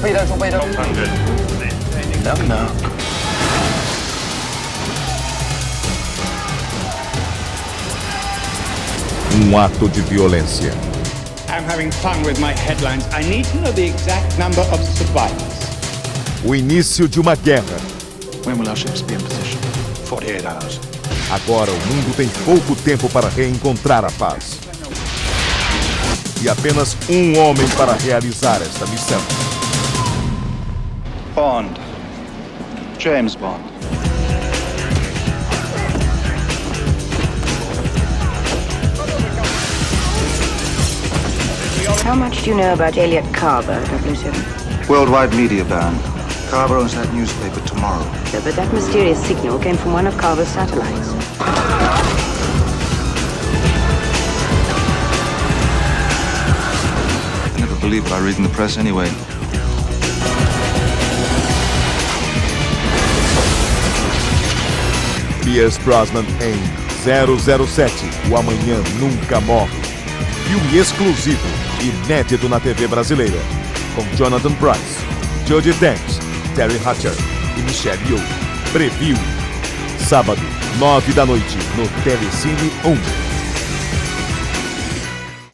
Torpedo, torpedo. Um ato de violência. I'm having fun with my headlines. I need to know the exact number of survivors. O início de uma guerra. When will our ships be in position? 48 hours. Agora o mundo tem pouco tempo para reencontrar a paz. E apenas um homem para realizar esta missão. Bond. James Bond. How much do you know about Elliot Carver, 007? Worldwide media ban. Carver owns that newspaper tomorrow. No, but that mysterious signal came from one of Carver's satellites. I never believe what I read in the press anyway. Pierce Brosnan em 007 O Amanhã Nunca Morre. Filme exclusivo, inédito na TV brasileira. Com Jonathan Price, Jodie Dench, Terry Hatcher e Michelle Yeoh. Preview. Sábado, 9 da noite, no Telecine 1.